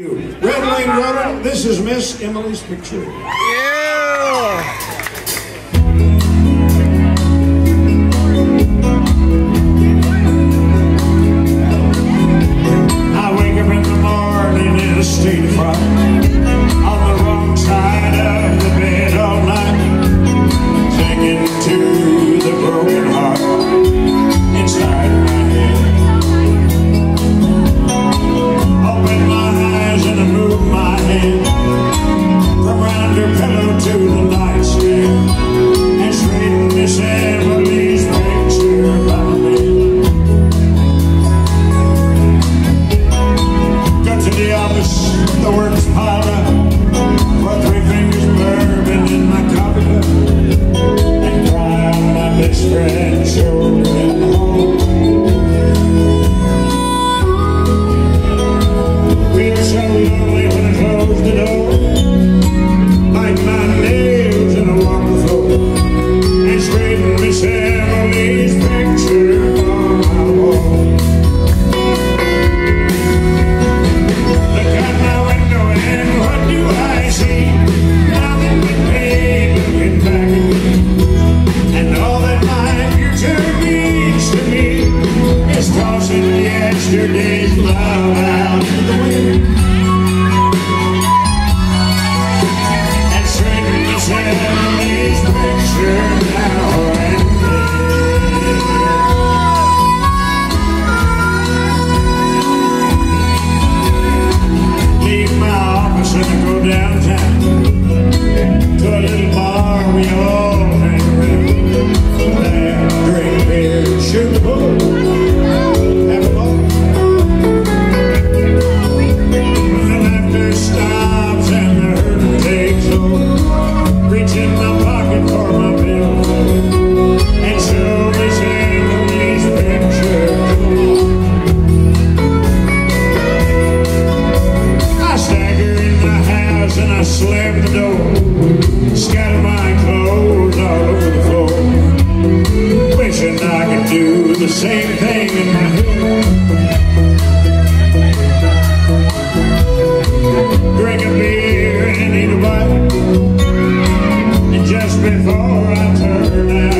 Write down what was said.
Red Lane Runner, this is Miss Emily's picture. Yeah! state of. the works piled up. yesterday's love. slammed the door, scattered my clothes all over the floor. Wishing I could do the same thing in my head. Drink a beer and eat a bite. And just before I turn out.